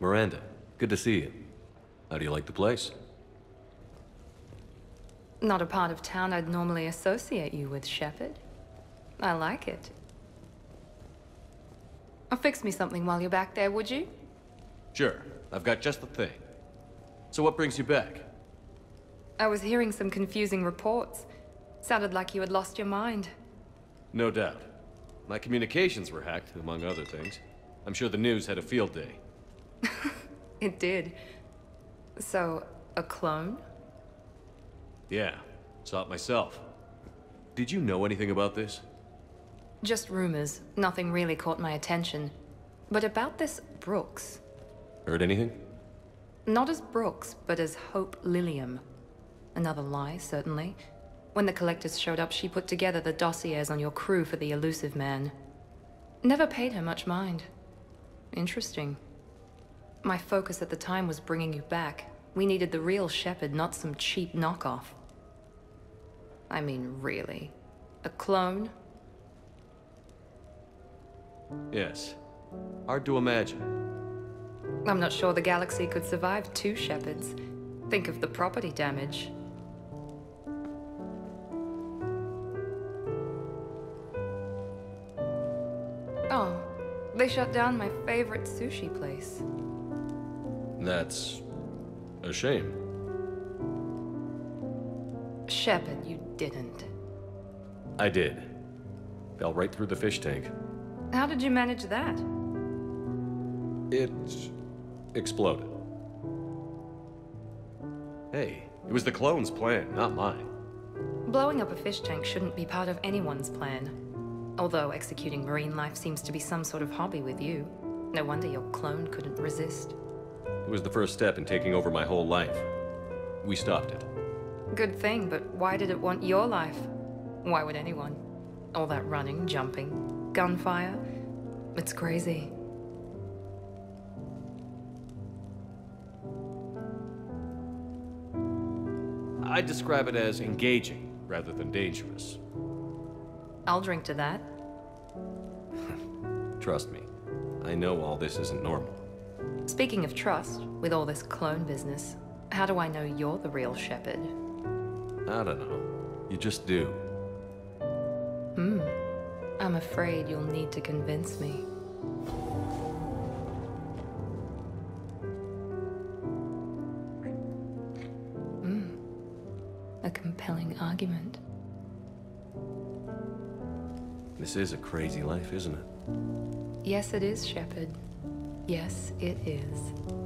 Miranda, good to see you. How do you like the place? Not a part of town I'd normally associate you with, Shepard. I like it. I'll fix me something while you're back there, would you? Sure. I've got just the thing. So what brings you back? I was hearing some confusing reports. Sounded like you had lost your mind. No doubt. My communications were hacked, among other things. I'm sure the news had a field day. it did. So, a clone? Yeah, saw it myself. Did you know anything about this? Just rumors. Nothing really caught my attention. But about this Brooks... Heard anything? Not as Brooks, but as Hope Lilium. Another lie, certainly. When the Collectors showed up, she put together the dossiers on your crew for the Illusive Man. Never paid her much mind. Interesting. My focus at the time was bringing you back. We needed the real Shepard, not some cheap knockoff. I mean, really. A clone? Yes. Hard to imagine. I'm not sure the galaxy could survive two Shepards. Think of the property damage. Oh, they shut down my favorite sushi place. That's... a shame. Shepard, you didn't. I did. Fell right through the fish tank. How did you manage that? It... exploded. Hey, it was the clone's plan, not mine. Blowing up a fish tank shouldn't be part of anyone's plan. Although executing marine life seems to be some sort of hobby with you. No wonder your clone couldn't resist. It was the first step in taking over my whole life. We stopped it. Good thing, but why did it want your life? Why would anyone? All that running, jumping, gunfire. It's crazy. I'd describe it as engaging rather than dangerous. I'll drink to that. Trust me, I know all this isn't normal. Speaking of trust, with all this clone business, how do I know you're the real Shepard? I don't know. You just do. Hmm. I'm afraid you'll need to convince me. Hmm. A compelling argument. This is a crazy life, isn't it? Yes, it is, Shepard. Yes, it is.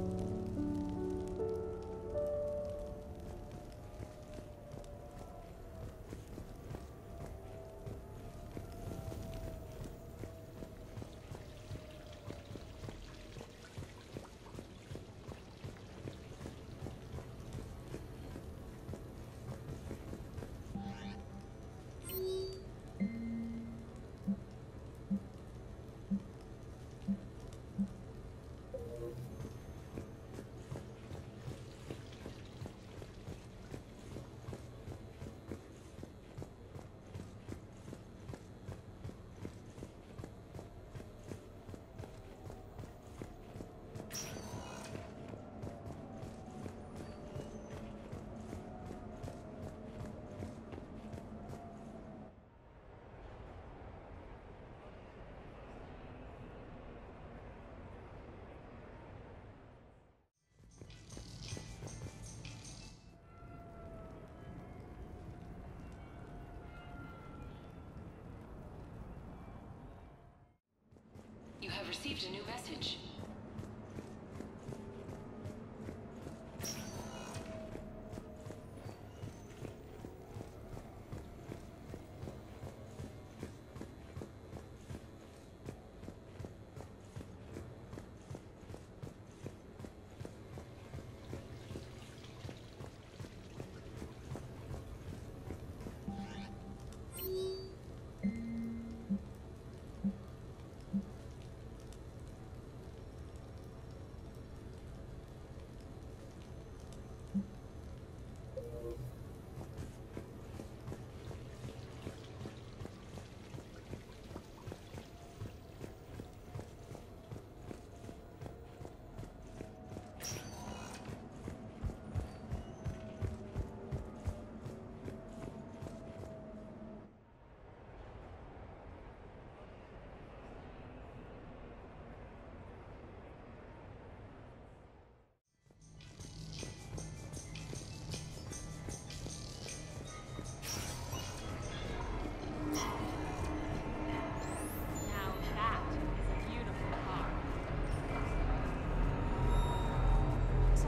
You have received a new message.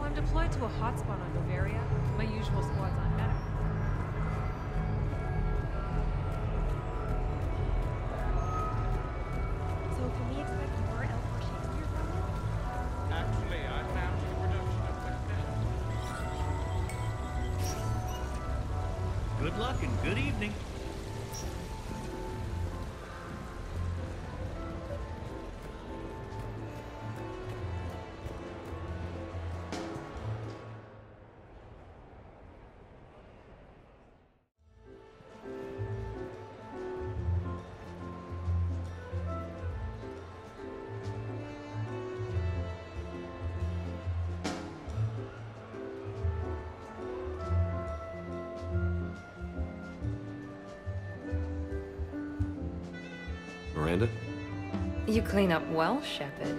I'm deployed to a hotspot on Bavaria. My usual squad's on medical. So can we expect more Elcor Shakespeare from this? Actually, I found a production of Macbeth. Good luck and good evening. Miranda? You clean up well, Shepard.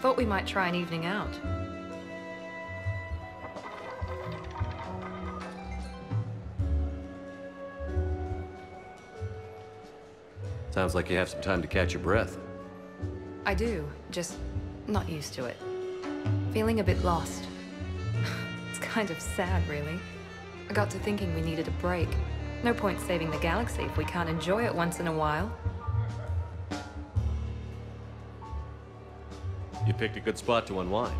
Thought we might try an evening out. Sounds like you have some time to catch your breath. I do, just not used to it. Feeling a bit lost. it's kind of sad, really. I got to thinking we needed a break. No point saving the galaxy if we can't enjoy it once in a while. You picked a good spot to unwind.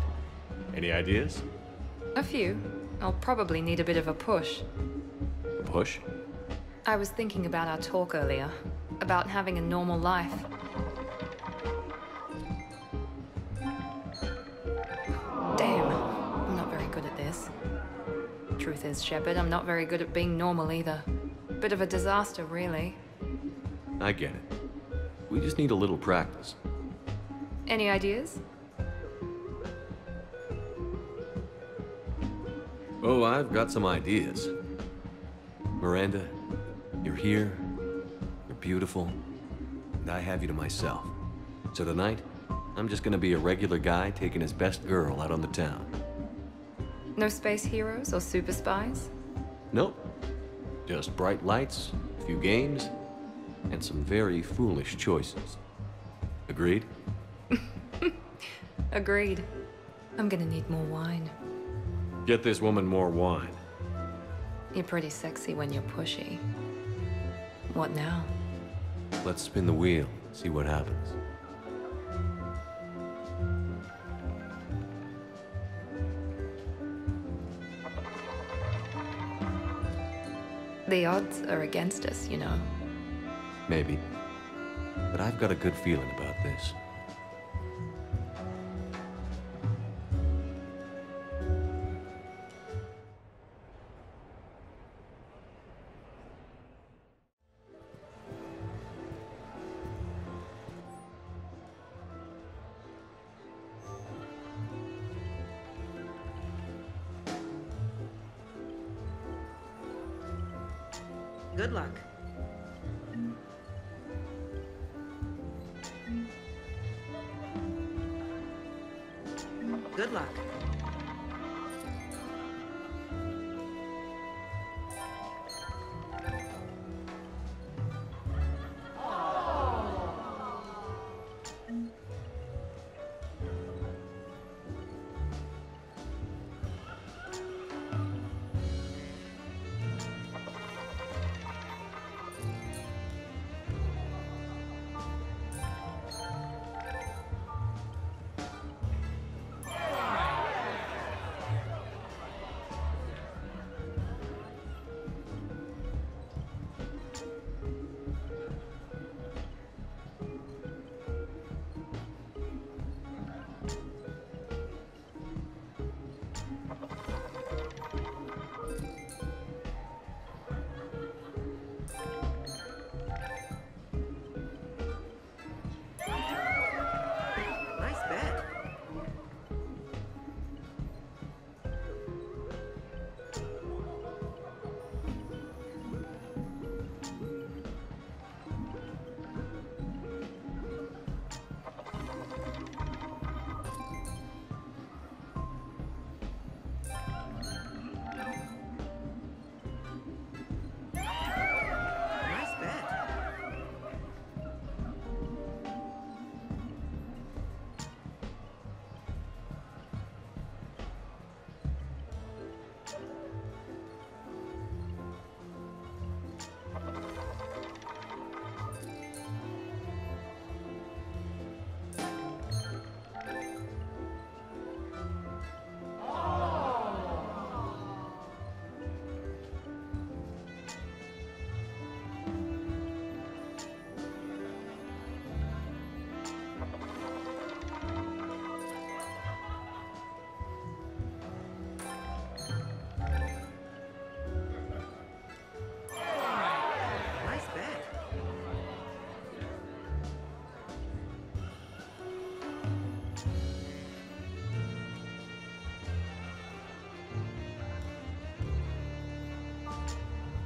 Any ideas? A few. I'll probably need a bit of a push. A push? I was thinking about our talk earlier, about having a normal life. Damn, I'm not very good at this. Truth is, Shepard, I'm not very good at being normal either. Bit of a disaster, really. I get it. We just need a little practice. Any ideas? Oh, I've got some ideas. Miranda, you're here, you're beautiful, and I have you to myself. So tonight, I'm just gonna be a regular guy taking his best girl out on the town. No space heroes or super spies? Nope. Just bright lights, a few games, and some very foolish choices. Agreed? Agreed. I'm gonna need more wine. Get this woman more wine. You're pretty sexy when you're pushy. What now? Let's spin the wheel, see what happens. The odds are against us, you know. Maybe. But I've got a good feeling about this. Good luck.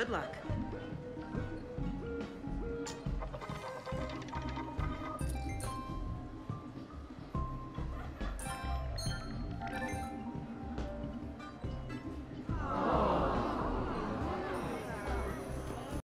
Good luck.